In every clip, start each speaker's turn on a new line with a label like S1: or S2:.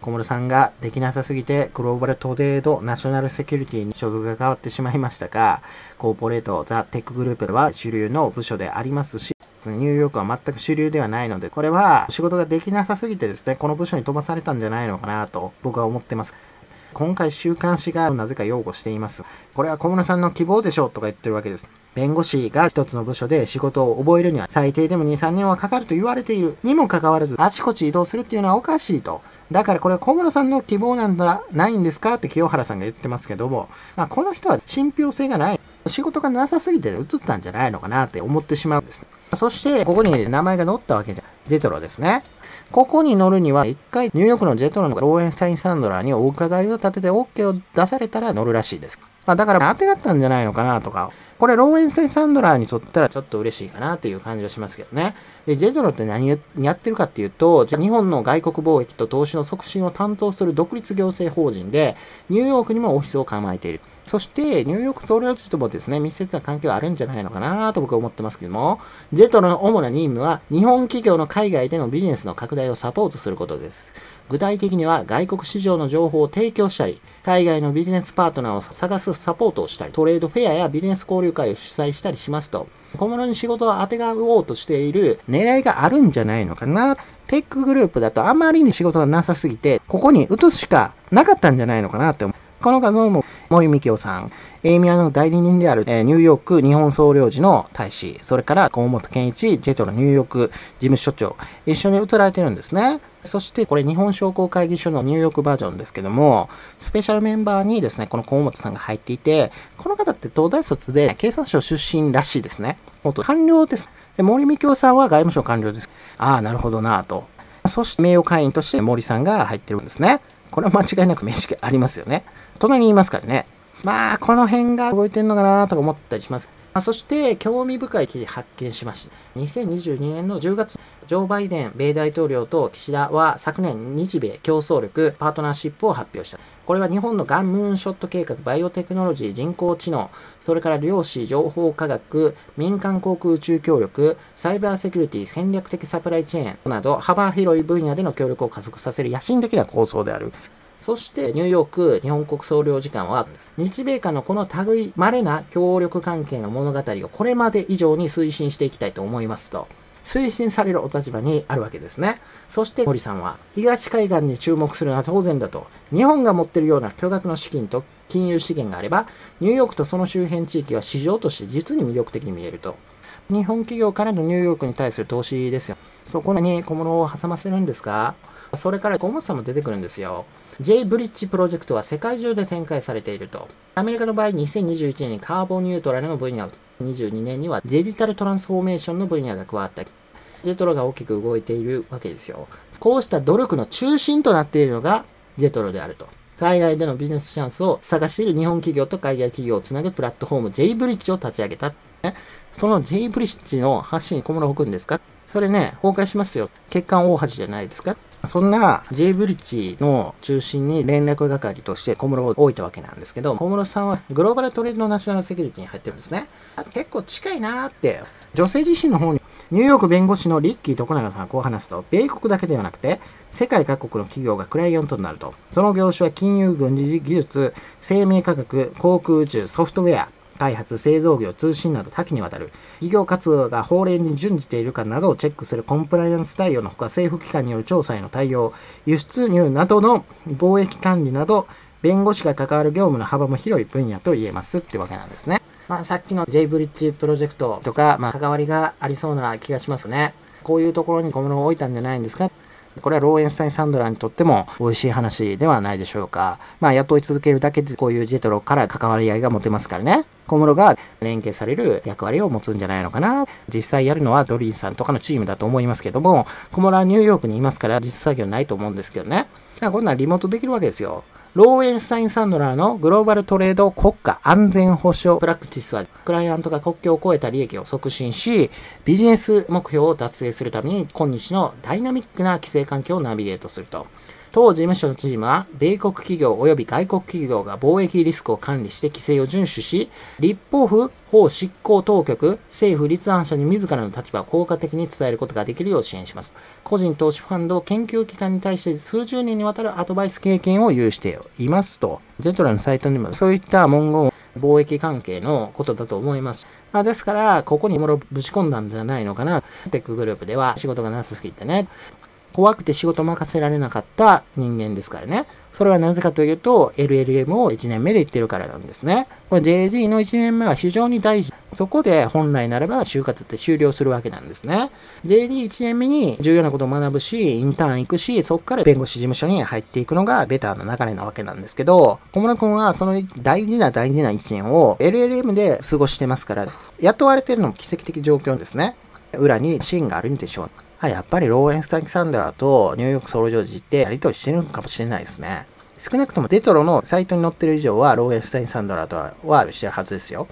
S1: 小室さんができなさすぎて、グローバルトレードナショナルセキュリティに所属が変わってしまいましたが、コーポレートザ・テックグループでは主流の部署でありますし、ニューヨークは全く主流ではないので、これは仕事ができなさすぎてですね、この部署に飛ばされたんじゃないのかなと僕は思ってます。今回週刊誌がなぜか擁護しています。これは小室さんの希望でしょうとか言ってるわけです。弁護士が一つの部署で仕事を覚えるには最低でも2、3年はかかると言われているにもかかわらず、あちこち移動するっていうのはおかしいと。だからこれは小室さんの希望なんだ、ないんですかって清原さんが言ってますけども、まあ、この人は信憑性がない。仕事がなさすぎて映ったんじゃないのかなって思ってしまうんです。そして、ここに名前が載ったわけじゃ。ジェトロですね。ここに乗るには、一回ニューヨークのジェトロのローエンスタイン・サンドラーにお伺いを立てて OK を出されたら乗るらしいです。まあ、だから当てだったんじゃないのかなとかこれ、ローエンセン・サンドラーにとったらちょっと嬉しいかなっていう感じがしますけどね。で、ジェドロって何やってるかっていうと、日本の外国貿易と投資の促進を担当する独立行政法人で、ニューヨークにもオフィスを構えている。そして、ニューヨーク総領事ともですね、密接な関係はあるんじゃないのかなと僕は思ってますけども、ジェトロの主な任務は、日本企業の海外でのビジネスの拡大をサポートすることです。具体的には外国市場の情報を提供したり、海外のビジネスパートナーを探すサポートをしたり、トレードフェアやビジネス交流会を主催したりしますと、小物に仕事を当てがおうとしている狙いがあるんじゃないのかな。テックグループだとあまりに仕事がなさすぎて、ここに移すしかなかったんじゃないのかなって思う。この画像も森美京さん、エイミアの代理人である、えー、ニューヨーク日本総領事の大使、それから河本健一、ジェトのニューヨーク事務所長、一緒に写られてるんですね。そしてこれ日本商工会議所のニューヨークバージョンですけども、スペシャルメンバーにですね、この河本さんが入っていて、この方って東大卒で経産省出身らしいですね。元官僚です。で森美京さんは外務省官僚です。ああ、なるほどなぁと。そして名誉会員として森さんが入ってるんですね。これは間違いなく面識ありますよね。隣にいますからね。まあ、この辺が動いてんのかなとか思ったりします。あそして、興味深い記事発見しました。2022年の10月、ジョー・バイデン米大統領と岸田は昨年日米競争力パートナーシップを発表した。これは日本のガンムーンショット計画、バイオテクノロジー、人工知能、それから量子情報科学、民間航空宇宙協力、サイバーセキュリティ、戦略的サプライチェーンなど幅広い分野での協力を加速させる野心的な構想である。そしてニューヨーク日本国総領事館は日米間のこの類稀な協力関係の物語をこれまで以上に推進していきたいと思いますと。推進されるお立場にあるわけですね。そして森さんは、東海岸に注目するのは当然だと、日本が持っているような巨額の資金と金融資源があれば、ニューヨークとその周辺地域は市場として実に魅力的に見えると。日本企業からのニューヨークに対する投資ですよ。そこに小物を挟ませるんですかそれから小物さんも出てくるんですよ。J ブリッジプロジェクトは世界中で展開されていると。アメリカの場合、2021年にカーボンニュートラルの分野を、22年にはデジタルトランスフォーメーションの分野が加わったり。ジェトロが大きく動いているわけですよ。こうした努力の中心となっているのがジェトロであると。海外でのビジネスチャンスを探している日本企業と海外企業をつなぐプラットフォーム J ブリッジを立ち上げた。ね、その J ブリッジの発信に小室を置くんですか？それね、崩壊しますよ。欠陥大橋じゃないですか？そんな J ブリッジの中心に連絡係として小室を置いたわけなんですけど、小室さんはグローバルトレードナショナルセキュリティに入ってるんですね。あと結構近いなーって、女性自身の方にニューヨーク弁護士のリッキー徳永さんはこう話すと、米国だけではなくて、世界各国の企業がクライアントになると。その業種は金融、軍事技術、生命科学、航空宇宙、ソフトウェア、開発、製造業、通信など多岐にわたる企業活動が法令に準じているかなどをチェックするコンプライアンス対応のほか政府機関による調査への対応、輸出入などの貿易管理など、弁護士が関わる業務の幅も広い分野と言えますってわけなんですね。まあ、さっきの J ブリッジプロジェクトとか、まあ、関わりがありそうな気がしますね。こういうところに小物を置いたんじゃないんですか？これはローエンスタイン・サンドラーにとっても美味しい話ではないでしょうか。まあ、雇い続けるだけでこういうジェトロから関わり合いが持てますからね。小室が連携される役割を持つんじゃないのかな。実際やるのはドリーンさんとかのチームだと思いますけども、小室はニューヨークにいますから実作業ないと思うんですけどね。だからこんなんリモートできるわけですよ。ローエンスタイン・サンドラーのグローバルトレード国家安全保障プラクティスは、クライアントが国境を越えた利益を促進し、ビジネス目標を達成するために、今日のダイナミックな規制環境をナビゲートすると。当事務所のチームは、米国企業及び外国企業が貿易リスクを管理して規制を遵守し、立法府、法執行当局、政府立案者に自らの立場を効果的に伝えることができるよう支援します。個人投資ファンド、研究機関に対して数十年にわたるアドバイス経験を有していますと。ジェトラのサイトにもそういった文言を貿易関係のことだと思います。まあ、ですから、ここにもろぶち込んだんじゃないのかな。テックグループでは仕事がなさすぎてね。怖くて仕事任せられなかった人間ですからね。それはなぜかというと、LLM を1年目で言ってるからなんですね。これ JG の1年目は非常に大事。そこで本来ならば就活って終了するわけなんですね。JD1 年目に重要なことを学ぶし、インターン行くし、そこから弁護士事務所に入っていくのがベターな流れなわけなんですけど、小室君はその大事な大事な1年を LLM で過ごしてますから、雇われてるのも奇跡的状況ですね。裏にシーンがあるんでしょう。あ、やっぱりローエンスタイン・サンダラとニューヨークソロジョージってやりとりしてるのかもしれないですね。少なくともデトロのサイトに載ってる以上はローエンスタイン・サンダラとはワールしてるはずですよ。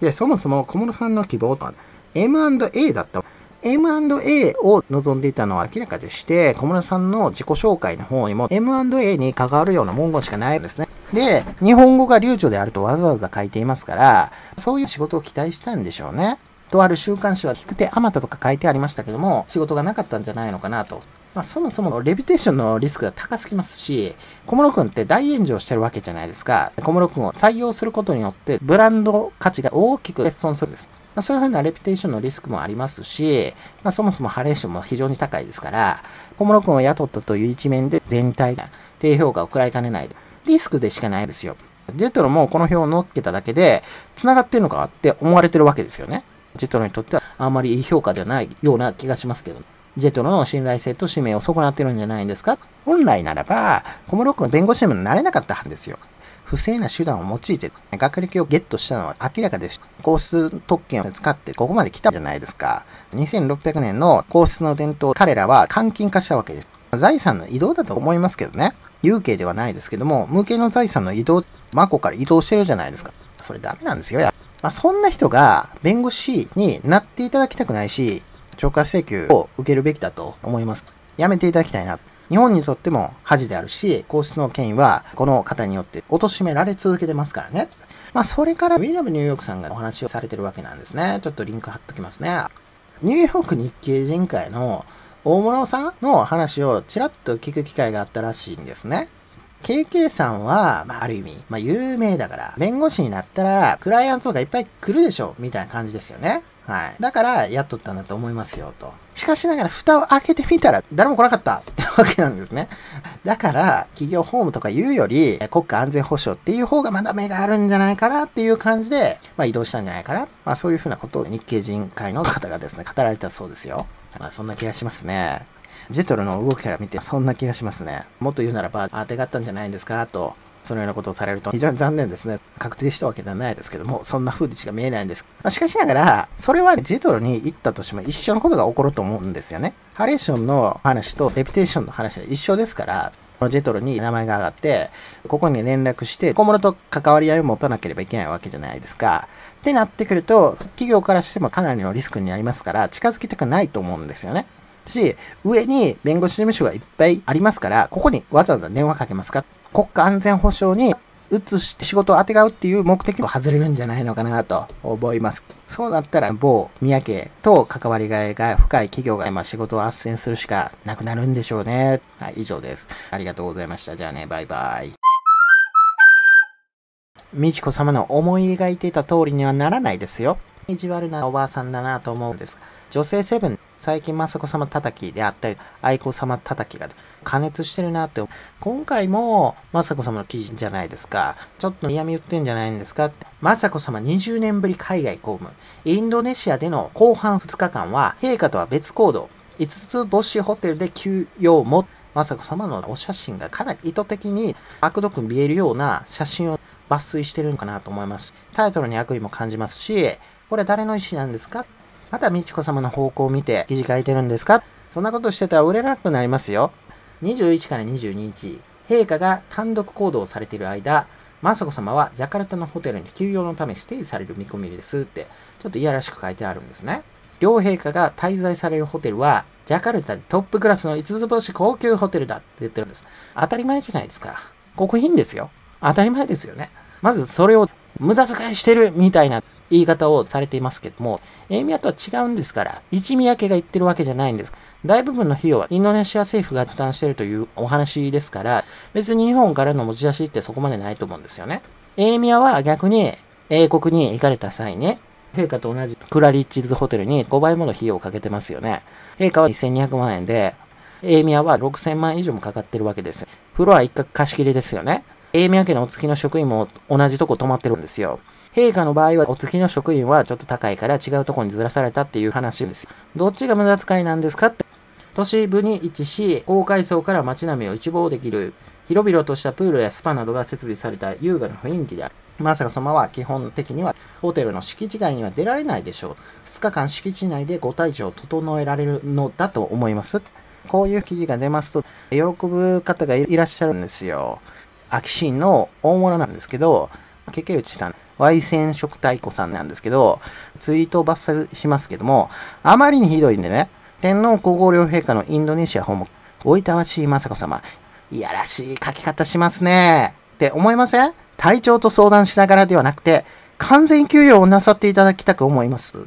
S1: で、そもそも小室さんの希望とは M&A だった。M&A を望んでいたのは明らかでして、小室さんの自己紹介の方にも M&A に関わるような文言しかないですね。で、日本語が流暢であるとわざわざ書いていますから、そういう仕事を期待したんでしょうね。とある週刊誌は引く手あまたとか書いてありましたけども、仕事がなかったんじゃないのかなと。まあ、そもそもレビテーションのリスクが高すぎますし、小室君って大炎上してるわけじゃないですか。小室君を採用することによって、ブランド価値が大きく欠損するんです。まあ、そういうふうなレピュテーションのリスクもありますし、まあ、そもそもハレーションも非常に高いですから、小室君を雇ったという一面で全体が低評価を食らいかねない。リスクでしかないですよ。デトロもこの表を乗っけただけで、繋がってるのかって思われてるわけですよね。ジェトロにとってはあまりいい評価ではないような気がしますけど、ジェトロの信頼性と使命を損なってるんじゃないんですか？本来ならば、小室君は弁護士にもなれなかったはずですよ。不正な手段を用いて学歴をゲットしたのは明らかです。皇室特権を使ってここまで来たじゃないですか。2600年の皇室の伝統、彼らは監禁化したわけです。財産の移動だと思いますけどね。有形ではないですけども、無形の財産の移動、マコから移動してるじゃないですか。それダメなんですよ。まあ、そんな人が弁護士になっていただきたくないし、懲戒請求を受けるべきだと思います。やめていただきたいな。日本にとっても恥であるし、皇室の権威はこの方によって貶められ続けてますからね。まあ、それからウィリアム・ニューヨークさんがお話をされてるわけなんですね。ちょっとリンク貼っときますね。ニューヨーク日系人会の大物さんの話をちらっと聞く機会があったらしいんですね。KK さんは、まあ、ある意味、まあ、有名だから、弁護士になったら、クライアントがいっぱい来るでしょ、みたいな感じですよね。はい。だから、やっとったんだと思いますよ、と。しかしながら、蓋を開けてみたら、誰も来なかったってわけなんですね。だから、企業法務とか言うより、国家安全保障っていう方がまだ目があるんじゃないかなっていう感じで、まあ、移動したんじゃないかな。まあ、そういうふうなことを日系人会の方がですね、語られたそうですよ。まあ、そんな気がしますね。ジェトロの動きから見て、そんな気がしますね。もっと言うならば、当てがったんじゃないんですか？と、そのようなことをされると非常に残念ですね。確定したわけではないですけども、そんな風にしか見えないんです。しかしながら、それはジェトロに行ったとしても一緒のことが起こると思うんですよね。ハレーションの話とレピテーションの話は一緒ですから、ジェトロに名前が上がって、ここに連絡して、小物と関わり合いを持たなければいけないわけじゃないですか。ってなってくると、企業からしてもかなりのリスクになりますから、近づきたくないと思うんですよね。し、上に弁護士事務所がいっぱいありますから、ここにわざわざ電話かけますか国家安全保障に移して仕事を当てがうっていう目的を外れるんじゃないのかなと思います。そうなったら某宮家と関わりがいが深い企業が今仕事を斡旋するしかなくなるんでしょうね。はい、以上です。ありがとうございました。じゃあね、バイバイ。美智子様の思い描いていた通りにはならないですよ。意地悪なおばあさんだなと思うんです。女性セブン最近雅子様叩きであったり、愛子様叩きが加熱してるなって。今回も雅子様の記事じゃないですか。ちょっと嫌味言ってんじゃないんですかって。雅子様20年ぶり海外公務。インドネシアでの後半2日間は、陛下とは別行動。5つ星ホテルで休養も、雅子様のお写真がかなり意図的に悪毒に見えるような写真を抜粋してるのかなと思います。タイトルに悪意も感じますし、これ誰の意思なんですかまた美智子様の方向を見て記事書いてるんですか？そんなことしてたら売れなくなりますよ。21から22日、陛下が単独行動をされている間、雅子様はジャカルタのホテルに休養のためステイされる見込みですって、ちょっといやらしく書いてあるんですね。両陛下が滞在されるホテルは、ジャカルタでトップクラスの5つ星高級ホテルだって言ってるんです。当たり前じゃないですか。ここいいんですよ。当たり前ですよね。まずそれを無駄遣いしてるみたいな言い方をされていますけども、エイミアとは違うんですから、一宮家が言ってるわけじゃないんです。大部分の費用はインドネシア政府が負担しているというお話ですから、別に日本からの持ち出しってそこまでないと思うんですよね。エイミアは逆に英国に行かれた際に、陛下と同じクラリッチズホテルに5倍もの費用をかけてますよね。陛下は1200万円で、エイミアは6000万円以上もかかってるわけです。風呂は一角貸し切りですよね。エイミア家のお付きの職員も同じとこ泊まってるんですよ。陛下の場合はお付きの職員はちょっと高いから違うとこにずらされたっていう話です。どっちが無駄遣いなんですかって。都市部に位置し、高階層から街並みを一望できる、広々としたプールやスパなどが設備された優雅な雰囲気である。まさか様は基本的にはホテルの敷地外には出られないでしょう。2日間敷地内でご体調を整えられるのだと思います。こういう記事が出ますと、喜ぶ方がいらっしゃるんですよ。秋シーンの大物なんですけど、竹内さん、Y 染色太鼓さんなんですけど、ツイートを抜粋しますけども、あまりにひどいんでね、天皇皇后両陛下のインドネシア訪問、おいたわしい雅子様、いやらしい書き方しますね。って思いません？体調と相談しながらではなくて、完全休養をなさっていただきたく思います。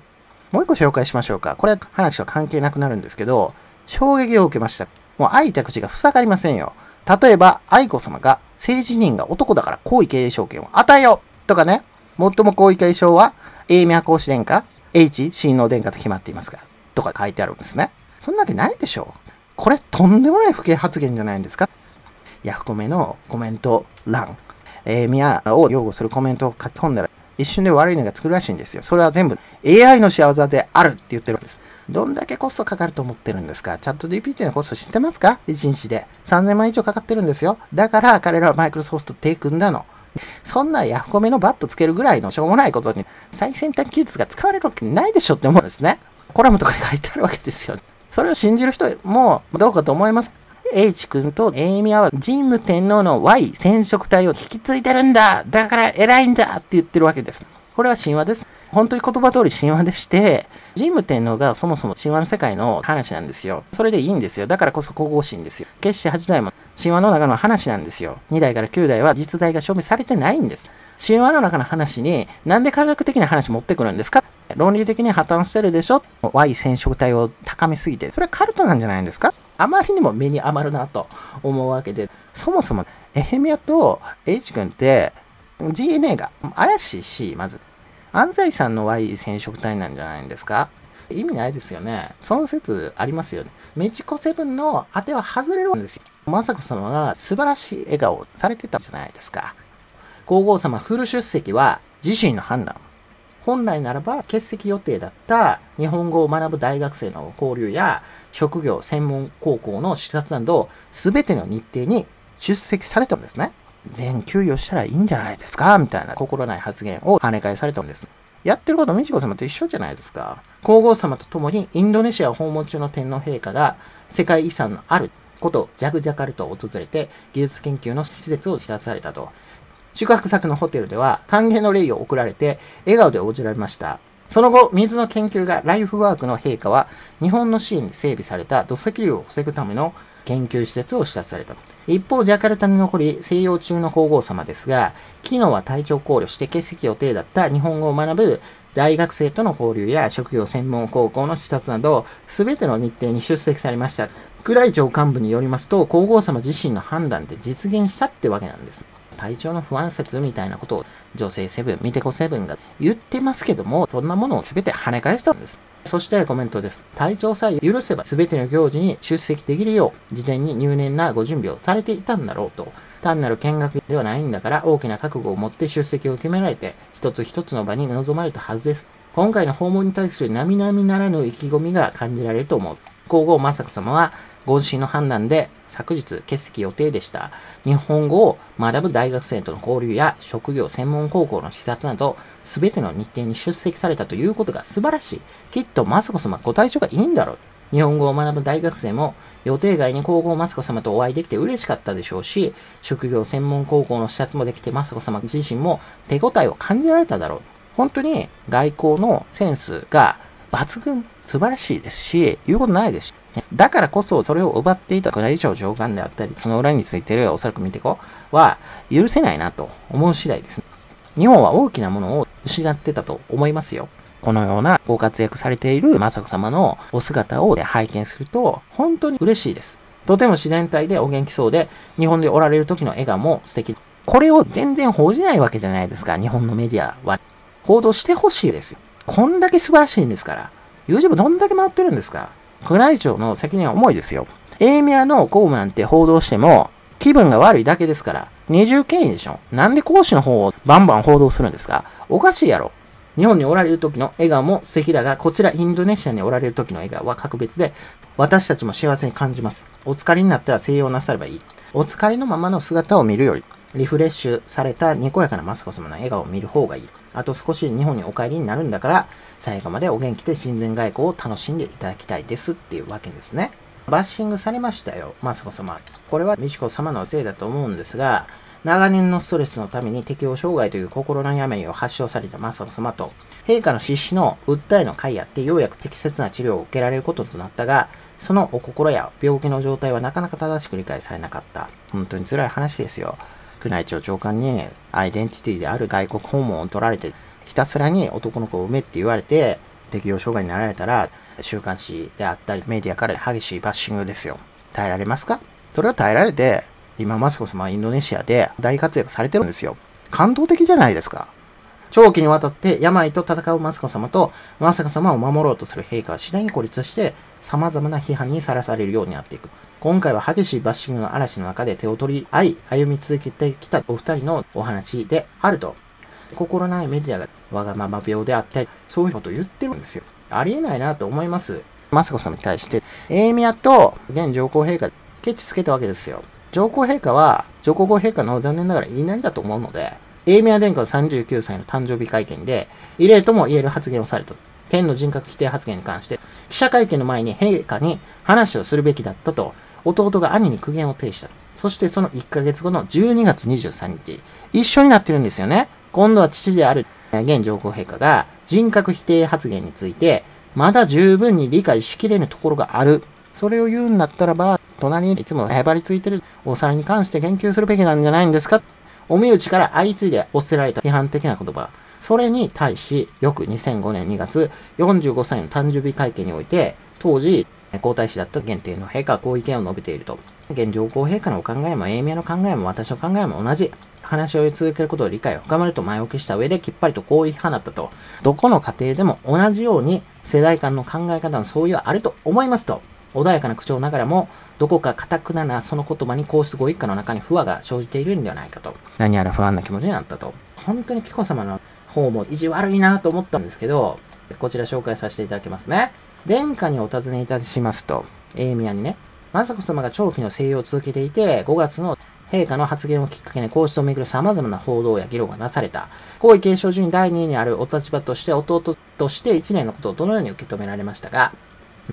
S1: もう一個紹介しましょうか。これは話は関係なくなるんですけど、衝撃を受けました。もう開いた口が塞がりませんよ。例えば、愛子様が政治人が男だから皇位継承権を与えようとかね、最も皇位継承は、英明皇子殿下、H 親王殿下と決まっていますが、とか書いてあるんですね。そんなわけないでしょう。これとんでもない不敬発言じゃないんですかヤフコメのコメント欄、えー、ミアを擁護するコメントを書き込んだら、一瞬で悪いのが作るらしいんですよ。それは全部 AI の仕業であるって言ってるんです。どんだけコストかかると思ってるんですかチャット GPT のコスト知ってますか ?1 日で。3000万以上かかってるんですよ。だから彼らはマイクロソフト手組んだの。そんなヤフコメのバットつけるぐらいのしょうもないことに最先端技術が使われるわけないでしょって思うんですね。コラムとかに書いてあるわけですよ。それを信じる人もどうかと思います。H 君とエイミアは神武天皇の Y 染色体を引き継いでるんだだから偉いんだって言ってるわけです。これは神話です。本当に言葉通り神話でして、神武天皇がそもそも神話の世界の話なんですよ。それでいいんですよ。だからこそ皇后神ですよ。決して8代も神話の中の話なんですよ。2代から9代は実代が証明されてないんです。神話の中の話になんで科学的な話持ってくるんですか？論理的に破綻してるでしょ ?Y 染色体を高めすぎて、それはカルトなんじゃないんですか？あまりにも目に余るなと思うわけで、そもそもエヘミアと H 君って DNA が怪しいし、まず。安西さんの Y 染色体なんじゃないんですか？意味ないですよね。その説ありますよね。メジコセブンの当ては外れるんですよ。雅子様が素晴らしい笑顔をされてたじゃないですか。皇后様フル出席は自身の判断。本来ならば欠席予定だった日本語を学ぶ大学生の交流や職業専門高校の視察など全ての日程に出席されたんですね。全休養したらいいんじゃないですか？みたいな心ない発言を跳ね返されたんです。やってること美智子様と一緒じゃないですか？皇后様と共にインドネシアを訪問中の天皇陛下が世界遺産のあることジャグジャカルトを訪れて技術研究の施設を視察されたと。宿泊先のホテルでは歓迎の礼を送られて笑顔で応じられました。その後、水の研究がライフワークの陛下は日本の支援で整備された土石流を防ぐための研究施設を視察されたと。一方、ジャカルタに残り静養中の皇后様ですが、昨日は体調考慮して欠席予定だった日本語を学ぶ大学生との交流や職業専門高校の視察など、すべての日程に出席されました。宮内庁幹部によりますと、皇后様自身の判断で実現したってわけなんです。体調の不安説みたいなことを女性セブン、ミテコセブンが言ってますけども、そんなものを全て跳ね返したんです。そしてコメントです。体調さえ許せば全ての行事に出席できるよう、事前に入念なご準備をされていたんだろうと。単なる見学ではないんだから大きな覚悟を持って出席を決められて、一つ一つの場に臨まれたはずです。今回の訪問に対する並々ならぬ意気込みが感じられると思う。皇后雅子様はご自身の判断で昨日欠席予定でした。日本語を学ぶ大学生との交流や職業専門高校の視察など、すべての日程に出席されたということが素晴らしい。きっと雅子様ご体調がいいんだろう。日本語を学ぶ大学生も予定外に皇后雅子様とお会いできて嬉しかったでしょうし、職業専門高校の視察もできて雅子様自身も手応えを感じられただろう。本当に外交のセンスが抜群素晴らしいですし、言うことないですし、だからこそ、それを奪っていた宮内庁長官であったり、その裏についてるおそらく見てこは、許せないなと思う次第です。日本は大きなものを失ってたと思いますよ。このようなご活躍されている雅子様のお姿を拝見すると、本当に嬉しいです。とても自然体でお元気そうで、日本でおられる時の笑顔も素敵。これを全然報じないわけじゃないですか、日本のメディアは。報道してほしいですよ。こんだけ素晴らしいんですから。YouTube どんだけ回ってるんですか宮内庁の責任は重いですよ。エイミアの公務なんて報道しても、気分が悪いだけですから。二重権威でしょ。なんで講師の方をバンバン報道するんですかおかしいやろ。日本におられる時の笑顔も素敵だが、こちらインドネシアにおられる時の笑顔は格別で、私たちも幸せに感じます。お疲れになったら静養なさればいい。お疲れのままの姿を見るより、リフレッシュされたにこやかなマスコ様の笑顔を見る方がいい。あと少し日本にお帰りになるんだから、最後までお元気で親善外交を楽しんでいただきたいですっていうわけですね。バッシングされましたよ、マスコ様。これは美智子様のせいだと思うんですが、長年のストレスのために適応障害という心の病を発症された雅子様と、陛下の失死の訴えの会あってようやく適切な治療を受けられることとなったが、そのお心や病気の状態はなかなか正しく理解されなかった。本当に辛い話ですよ。宮内庁長官にアイデンティティである外国訪問を取られて、ひたすらに男の子を産めって言われて、適応障害になられたら、週刊誌であったりメディアから激しいバッシングですよ。耐えられますか？それを耐えられて、今、マスコ様はインドネシアで大活躍されてるんですよ。感動的じゃないですか。長期にわたって病と戦うマスコ様と、マスコ様を守ろうとする陛下は次第に孤立して、様々な批判にさらされるようになっていく。今回は激しいバッシングの嵐の中で手を取り合い、歩み続けてきたお二人のお話であると。心ないメディアがわがまま病であったり、そういうことを言ってるんですよ。ありえないなと思います。マスコ様に対して、エーミアと現上皇陛下、ケチつけたわけですよ。上皇陛下は、上皇后陛下の残念ながら言いなりだと思うので、エーミア殿下の39歳の誕生日会見で、異例とも言える発言をされた。天の人格否定発言に関して、記者会見の前に陛下に話をするべきだったと、弟が兄に苦言を呈した。そしてその1ヶ月後の12月23日、一緒になってるんですよね。今度は父である現上皇陛下が人格否定発言について、まだ十分に理解しきれぬところがある。それを言うんだったらば、隣にいつもへばりついてるお皿に関して言及するべきなんじゃないんですかお身内から相次いでお捨てられた批判的な言葉。それに対し、よく2005年2月、45歳の誕生日会見において、当時、皇太子だった限定の陛下はこう意見を述べていると。現上皇陛下のお考えも、英明の考えも、私の考えも同じ。話し合い続けることを理解を深めると前置きした上できっぱりとこう言い放ったと。どこの家庭でも同じように世代間の考え方の相違はあると思いますと。穏やかな口調ながらも、どこか堅くななその言葉に皇室ご一家の中に不和が生じているんではないかと。何やら不安な気持ちになったと。本当に紀子様の方も意地悪いなと思ったんですけど、こちら紹介させていただきますね。殿下にお尋ねいたしますと、エーミアにね、雅子様が長期の静養を続けていて、5月の陛下の発言をきっかけに皇室をめぐる様々な報道や議論がなされた。皇位継承順位第2位にあるお立場として弟として1年のことをどのように受け止められましたか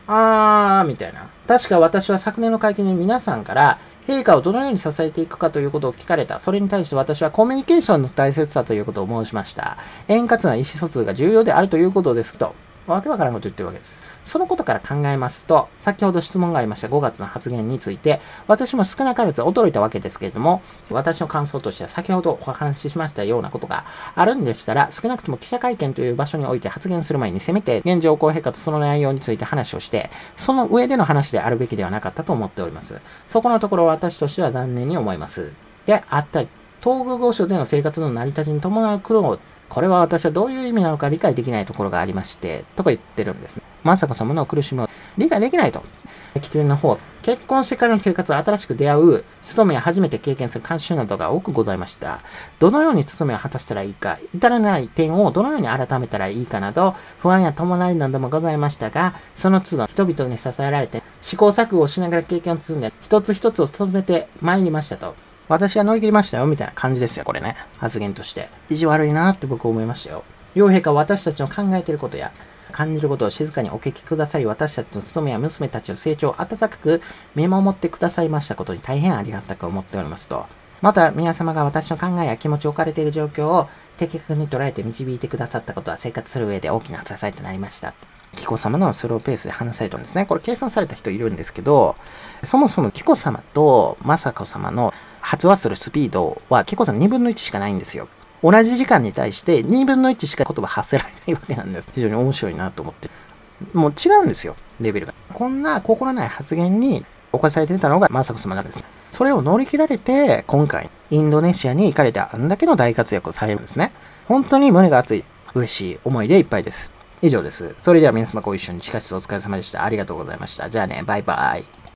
S1: あー、みたいな。確か私は昨年の会見で皆さんから、陛下をどのように支えていくかということを聞かれた。それに対して私はコミュニケーションの大切さということを申しました。円滑な意思疎通が重要であるということですと。わけわからんこと言ってるわけです。そのことから考えますと、先ほど質問がありました5月の発言について、私も少なからず驚いたわけですけれども、私の感想としては先ほどお話ししましたようなことがあるんでしたら、少なくとも記者会見という場所において発言する前に、せめて現状皇陛下とその内容について話をして、その上での話であるべきではなかったと思っております。そこのところ私としては残念に思います。で、あったり、東宮御所での生活の成り立ちに伴う苦労これは私はどういう意味なのか理解できないところがありまして、とか言ってるんですね。まさか様のを苦しみを理解できないと。喫煙の方、結婚してからの生活を新しく出会う、務めや初めて経験する慣習などが多くございました。どのように務めを果たしたらいいか、至らない点をどのように改めたらいいかなど、不安や伴いなどもございましたが、その都度人々に支えられて、試行錯誤をしながら経験を積んで、一つ一つを務めて参りましたと。私は乗り切りましたよ、みたいな感じですよ、これね。発言として。意地悪いなって僕思いましたよ。両陛下は私たちの考えてることや、感じることを静かにお聞きくださり、私たちの務めや娘たちの成長を温かく見守ってくださいましたことに大変ありがたく思っておりますと。また、皆様が私の考えや気持ちを置かれている状況を的確に捉えて導いてくださったことは生活する上で大きな支えとなりました。紀子様のスローペースで話されたんですね。これ計算された人いるんですけど、そもそも紀子様と雅子様の発話するスピードは紀子さん2分の1しかないんですよ。同じ時間に対して2分の1しか言葉発せられないわけなんです。非常に面白いなと思って。もう違うんですよ、レベルが。こんな心ない発言に侵されてたのが雅子様なんですね。それを乗り切られて、今回、インドネシアに行かれてあんだけの大活躍をされるんですね。本当に胸が熱い、嬉しい思いでいっぱいです。以上です。それでは皆様ご一緒に地下室お疲れ様でした。ありがとうございました。じゃあね、バイバイ。